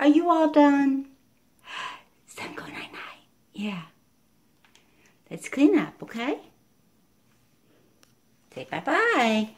Are you all done? Some go night night. Yeah. Let's clean up, okay? Say bye-bye.